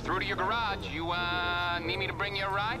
through to your garage. You, uh, need me to bring you a ride?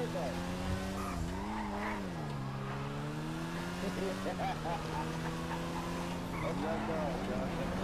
Ha ha ha ha!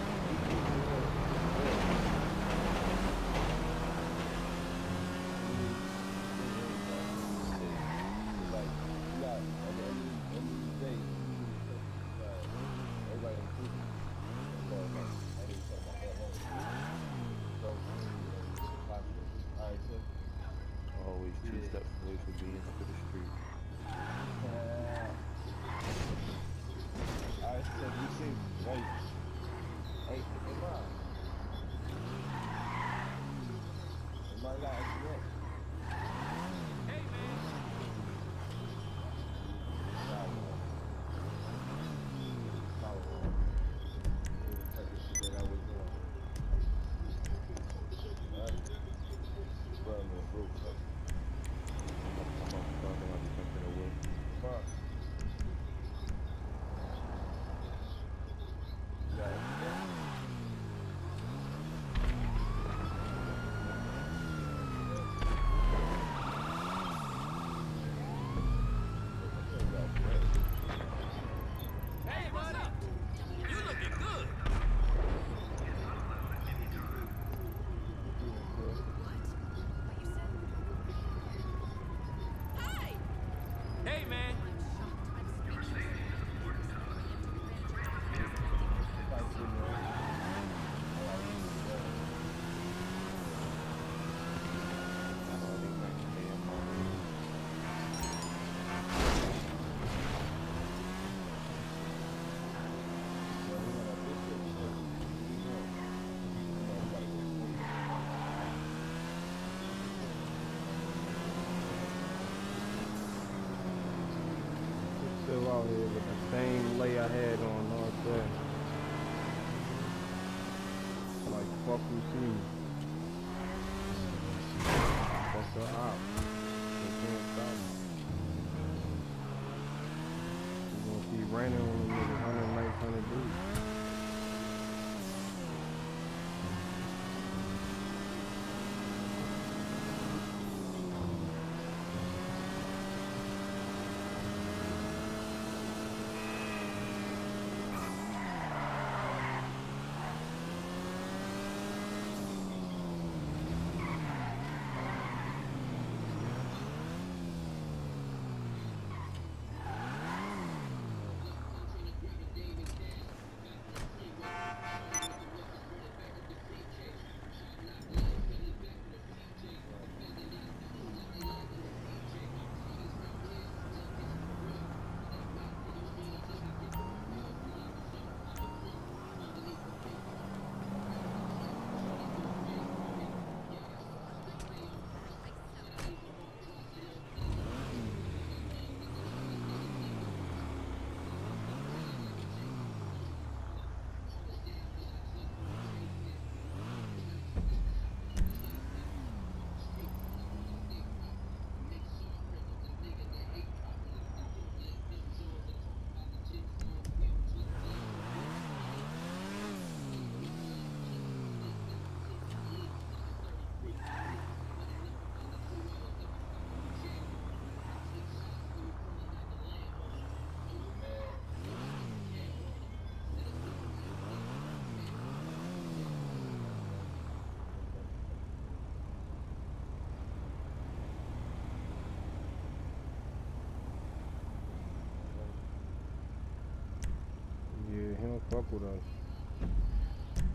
fuck with us.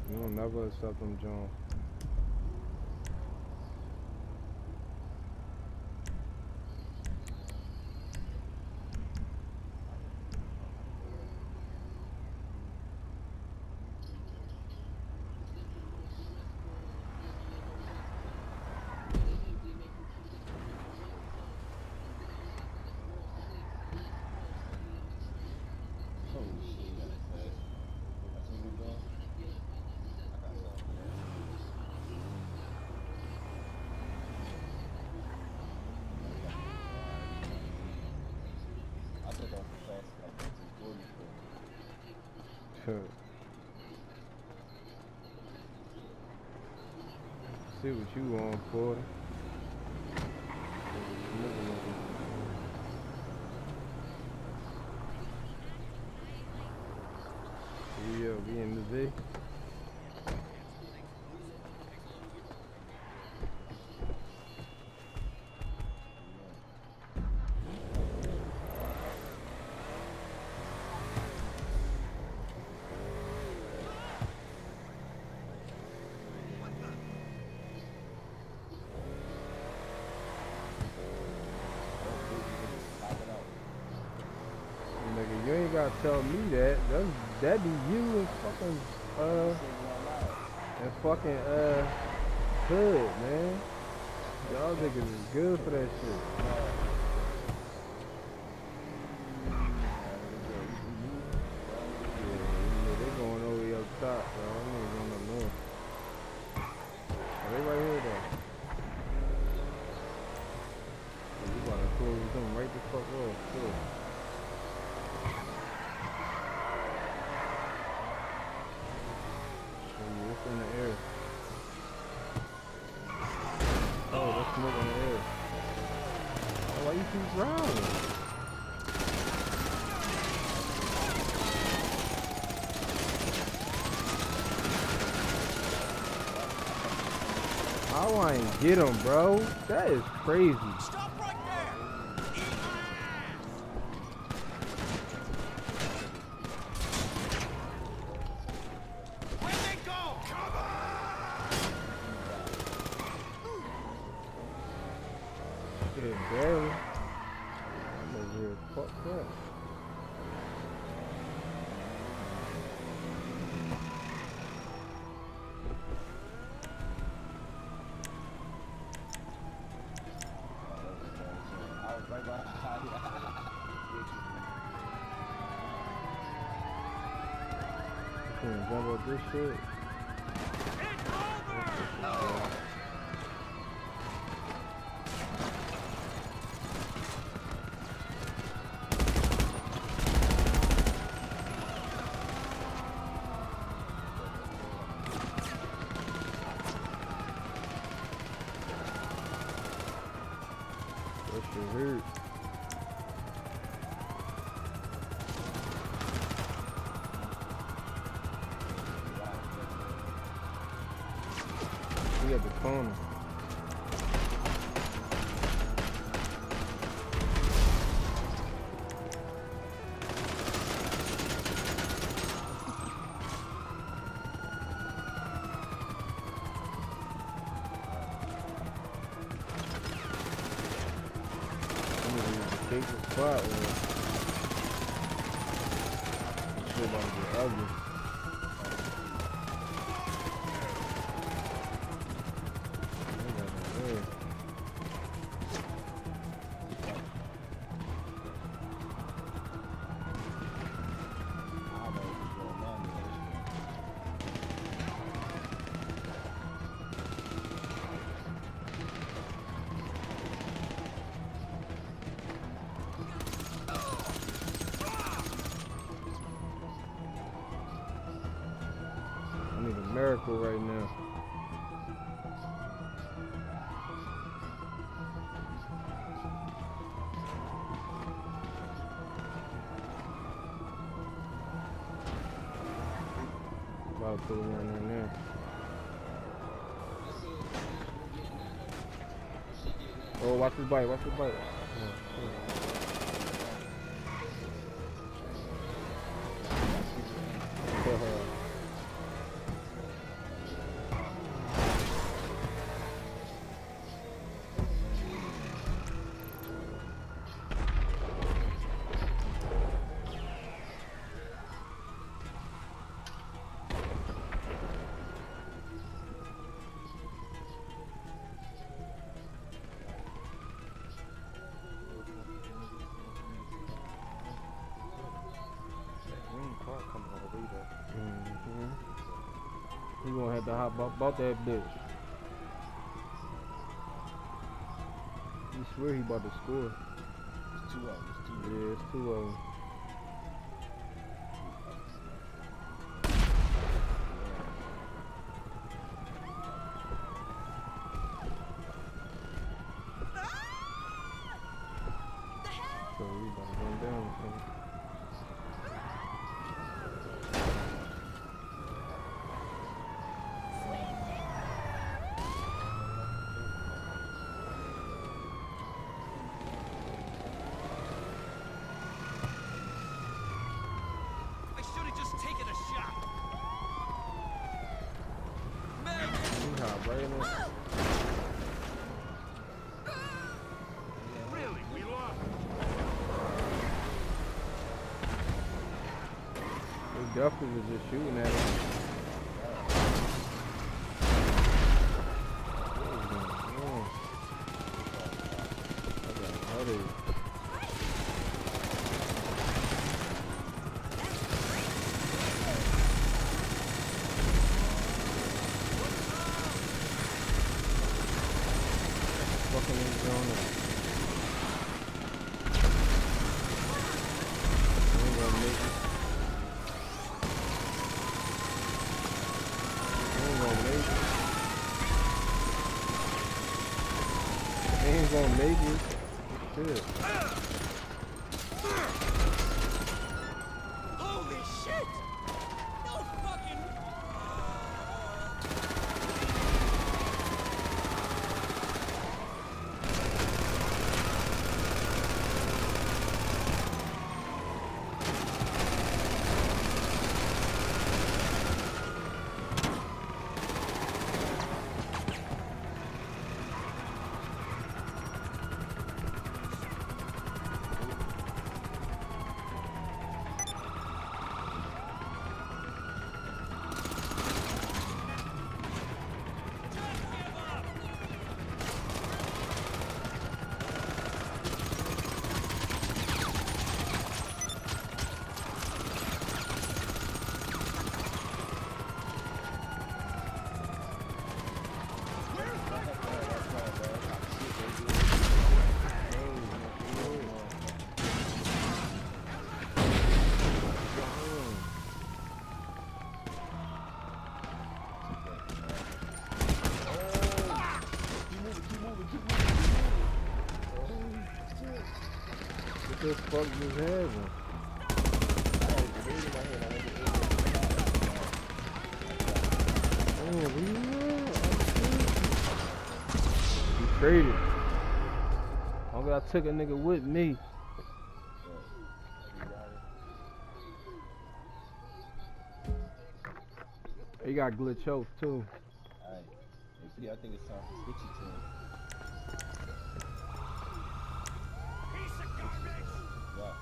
You don't never accept them, John. quarter. We, uh, in the day. ain't gotta tell me that. That that be you and fucking uh and fucking uh hood, man. Y'all niggas is good for that shit. get him, bro. That is crazy. Can't jump up this shit? Wow. hysterical right now. About to one in there. Oh, watch the bite, watch the bite. He gonna have to hop about that bitch. You swear he about to score. It's two. It's two. Yeah, it's two of them. So we about to run down. So. I should have just taken a shot. Megan! Hop right. Really? We lost. Definitely was just shooting at him. Ain't gonna make it. Shit. Holy shit! No fucking. What the fuck just happened? Oh, where you at? He traded. Only I took a nigga with me. He got glitch health too. Alright. See, I think it's time for to him. Piece of garbage! Yeah.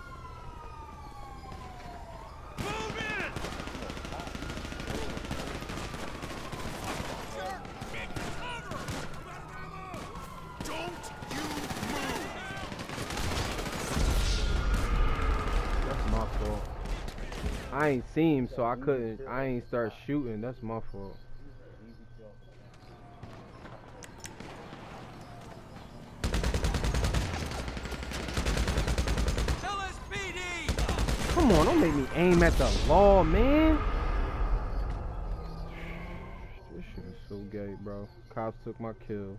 Move in! Sir, get cover! I'm out of ammo! Don't you move! That's my fault. I ain't see him, so I couldn't. I ain't start shooting. That's my fault. Easy kill. LSPD! Come on, don't make me aim at the law, man. This shit is so gay, bro. Cops took my kill.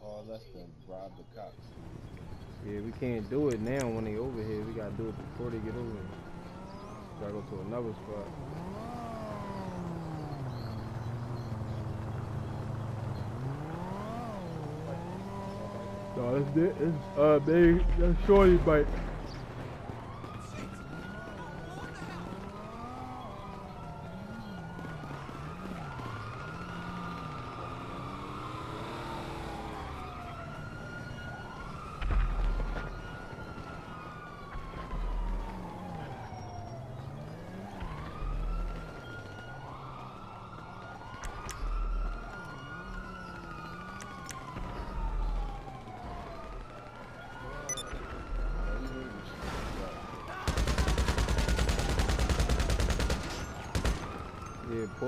Oh, All less than rob the cops. Yeah, we can't do it now when they over here. We gotta do it before they get over here. Gotta go to another spot. No, that's it. It's, uh, that's shorty bite.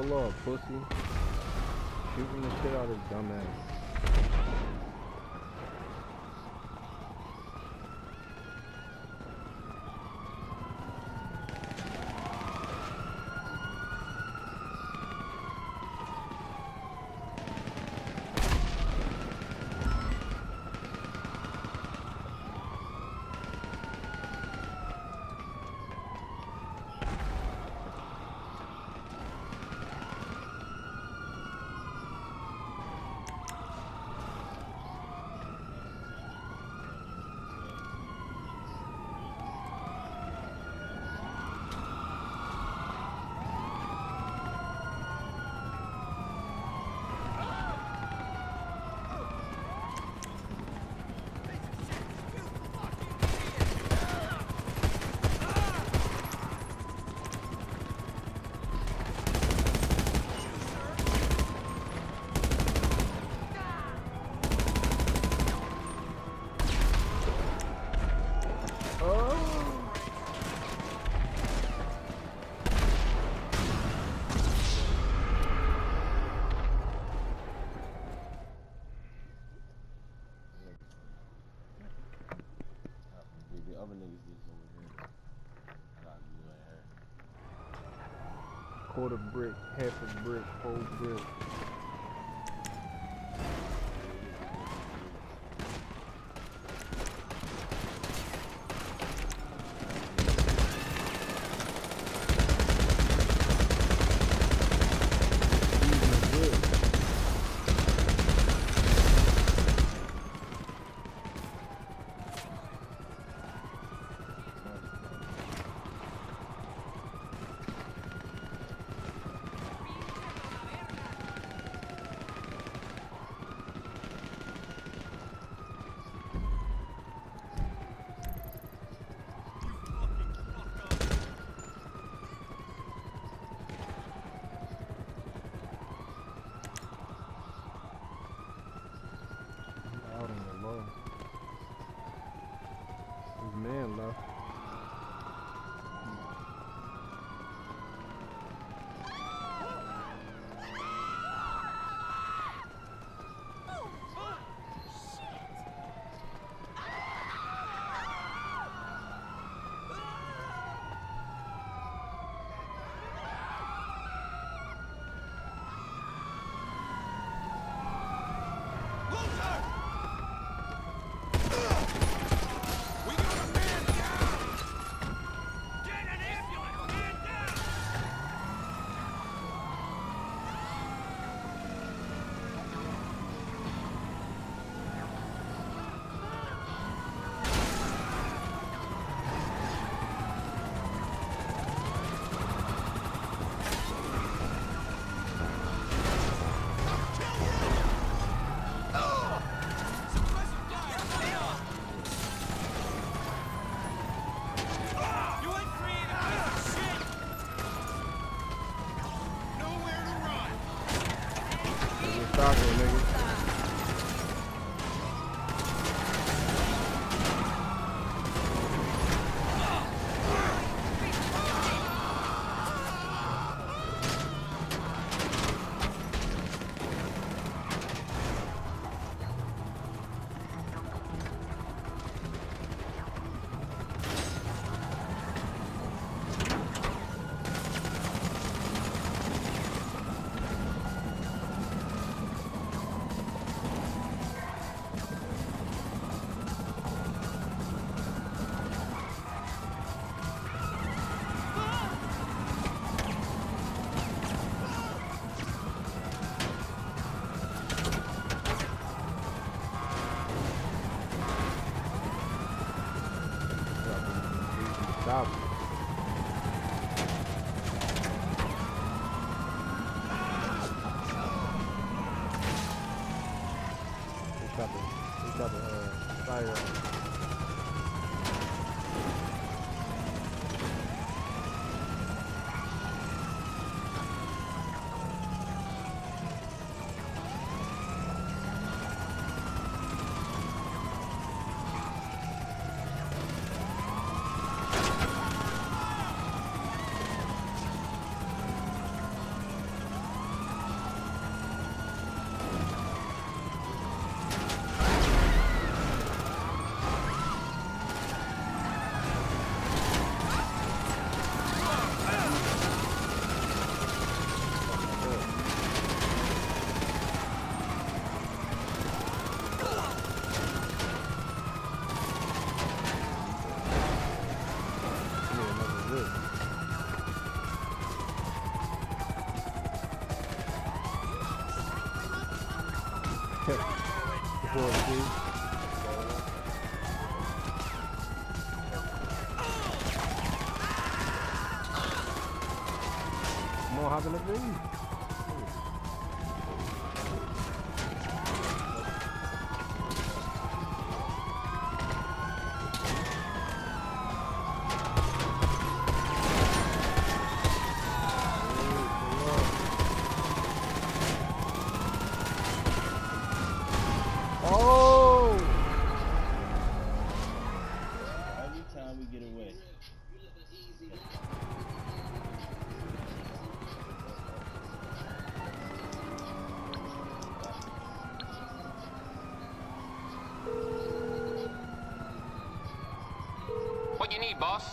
Pull up, pussy. Shooting the shit out of his dumb ass. quarter brick, half a brick, whole brick. Before it More having a groove.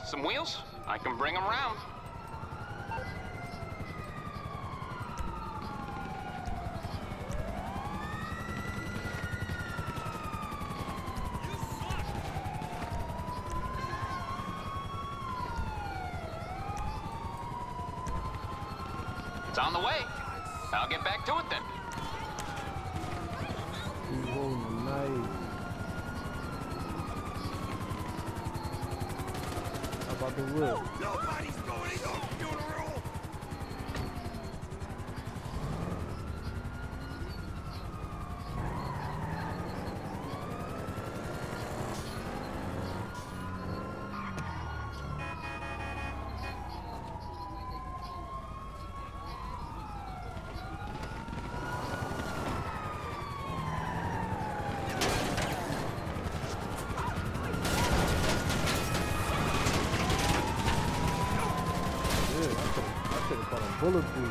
Some wheels? I can bring them around. balık bu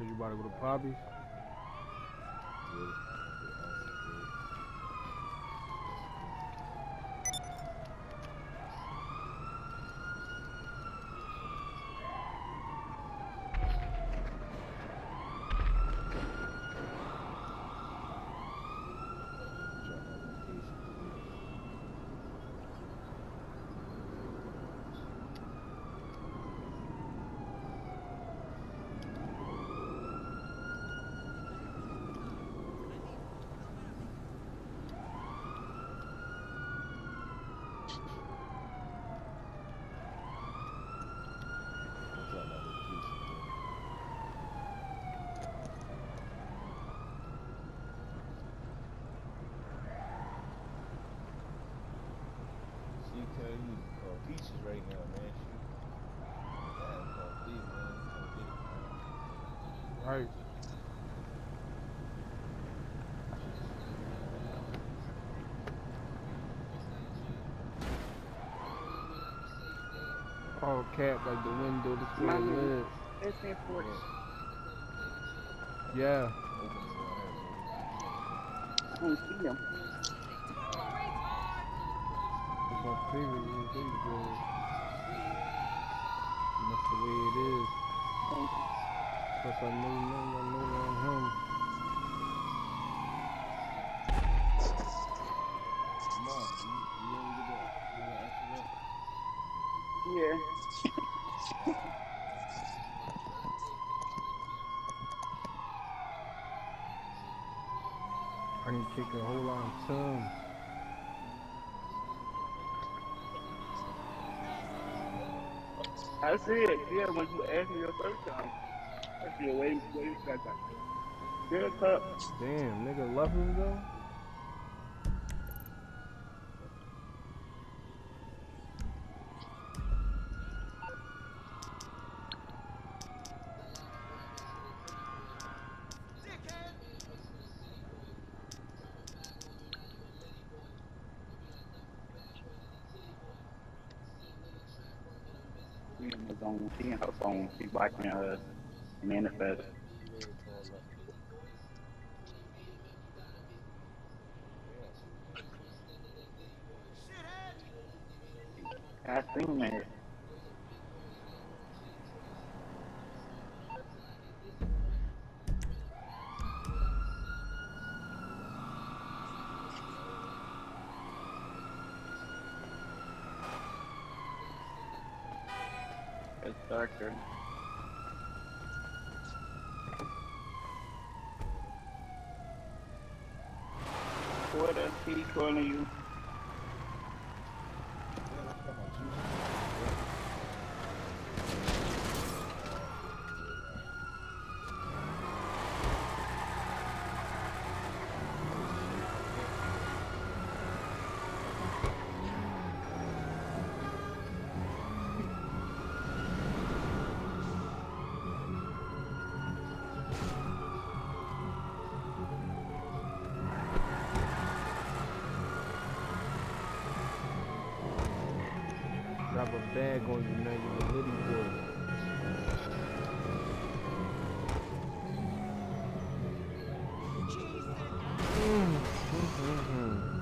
So you about to go to Poppy's? She tell you peaches right now, man. She, damn, please, man, come get it, man. Right. Oh, All cap like the window, the square Mommy. lid. It's in Fort. Yeah. I don't oh, see them. It's my favorite. It's really good. And that's the way it is. Plus I know none, I know I'm home. Come on, you, you ready to go? You wanna answer that? Yeah. I can kick a whole lot of tons. I it. Yeah, when you asked me your first time. I see a way, way back. Good cup. Damn, nigga, love him though. on she and her phone. She blocking her uh, manifest. I think that Drop a bag on you, now you a litty boy. Mm, mm, mm,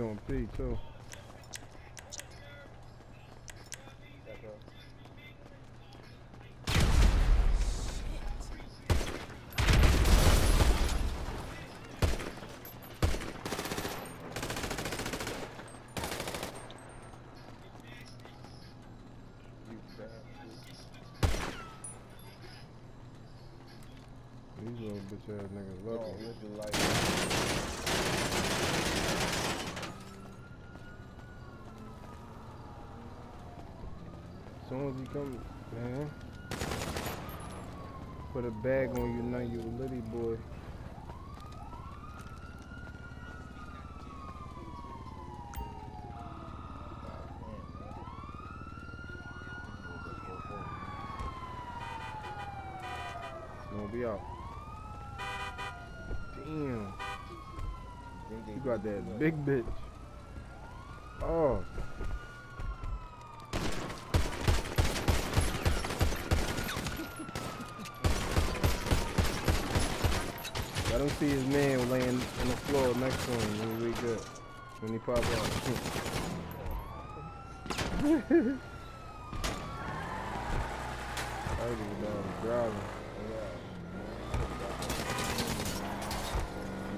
You on P too. These little bitch ass niggas lucky. look like As soon as he come, man. Put a bag on you, now you a litty boy. Gonna be out. Damn. You got that big bitch. Oh. Let him see his man laying on the floor next to him when we good. When he pop out. I was driving.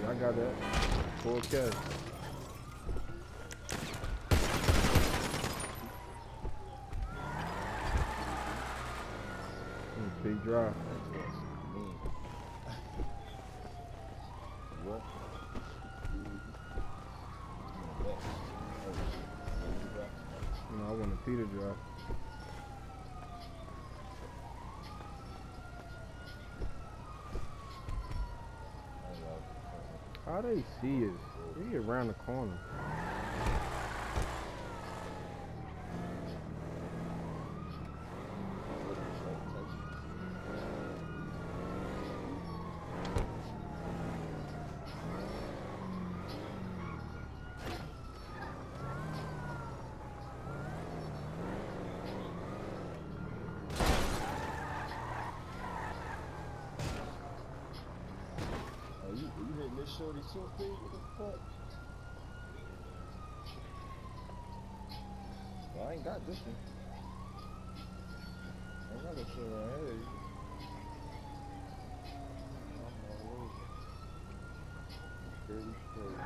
Yeah, I got that. Full cash. Mm, Big drive. What? You know, I want a Peter drive. See us? We around the corner. 32 feet, what the fuck? Well, I ain't got this one. I got this shit right here. Thirty three.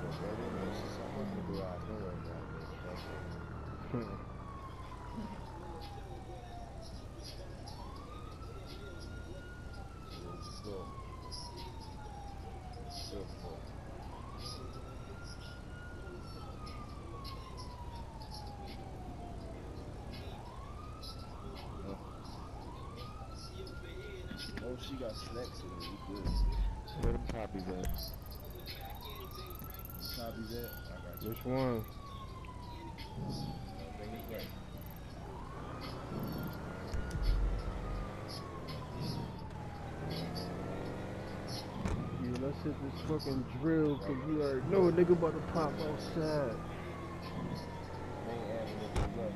So thirty minutes is something to do out here right now. She got snacks in it. You good. Where them copies at? Copy that. I got you. Which one? Bring it back. Yeah, let's hit this fucking drill, cause we already know a nigga about to pop outside. Ain't adding it up.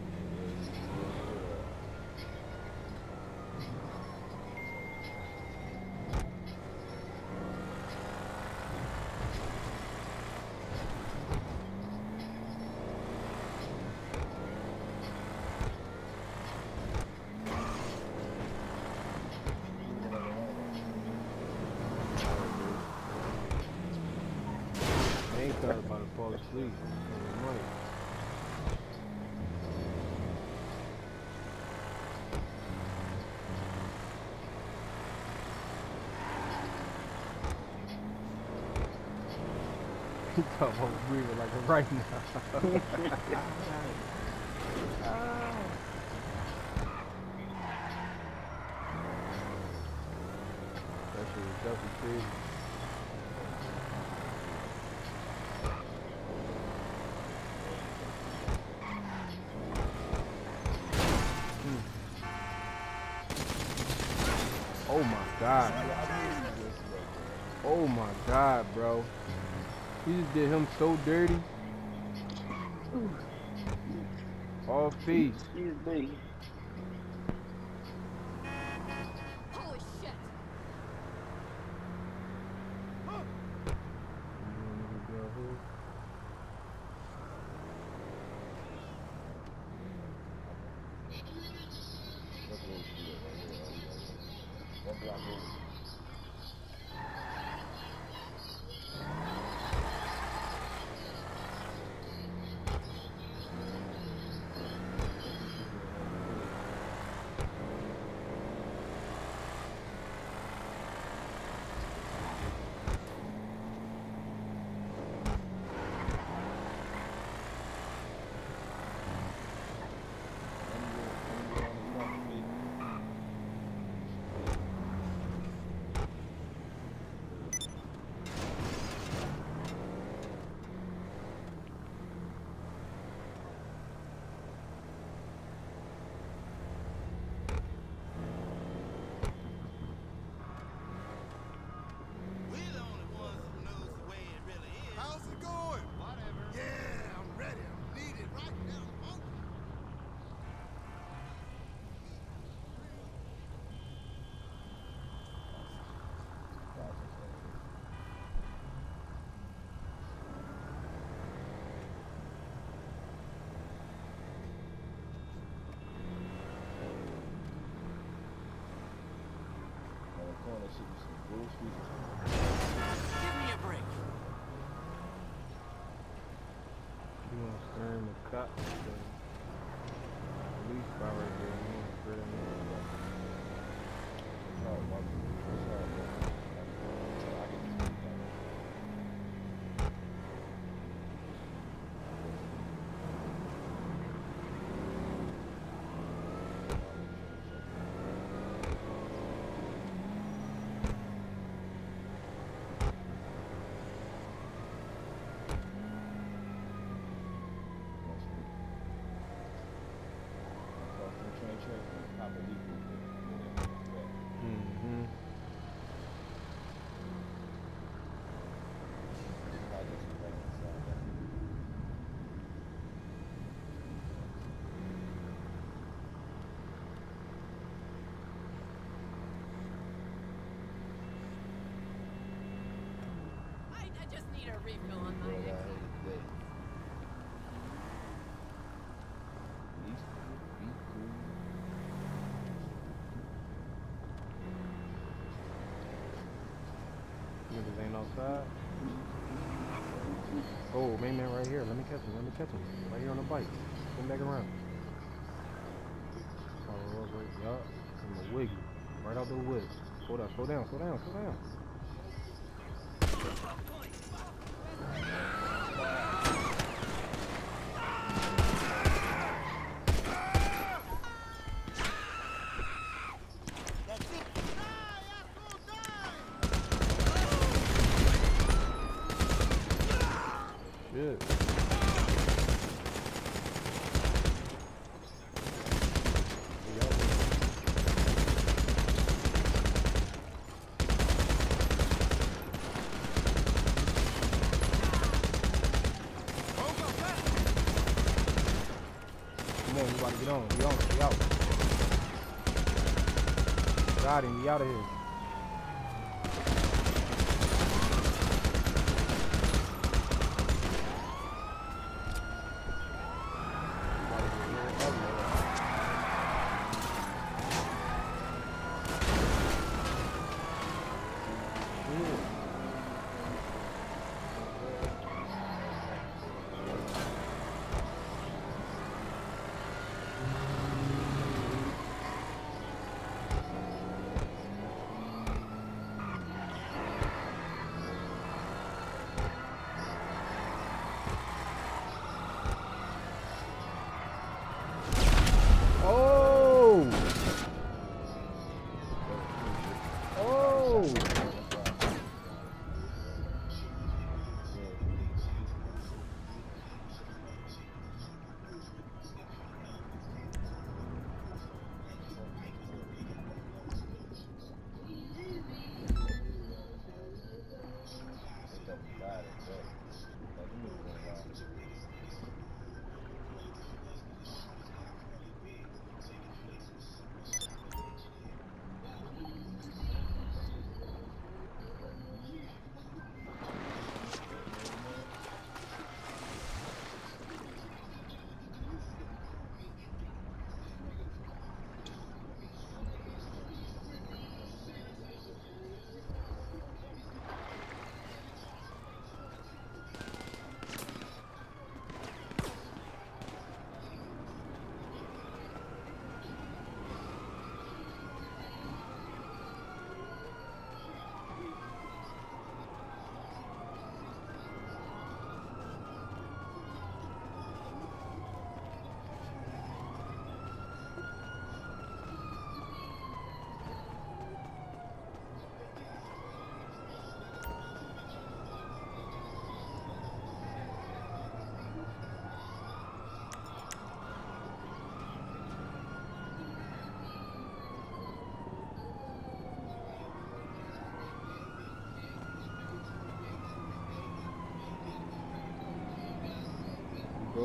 I ain't thought about to fall asleep. mic. He about breathing like a right now. Bro. He just did him so dirty. All. Excuse me. Holy shit! One block over. We're the only ones who knows the way it really is. How's it going? Whatever. Yeah, I'm ready. I'm needed right now. I'm hungry. On the corner, should be some brewskis. Give me a break. You want to in the cup? Police car right there. You want to stir in the No, my, it's all good. I can just keep that. Just need a refill on my Boy, I exit. hate today. East beat through. Niggas ain't outside. Oh, main man right here. Let me catch him. Let me catch him. Right here on the bike. Come back around. Oh, right, right, yup. I'm a wiggy. Right out the wood. Slow down, slow down, slow down, slow down. That's it. Die, Asshole, die! Shit. Get on. We on. We out. Got him. We out of here.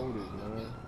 Golded, man.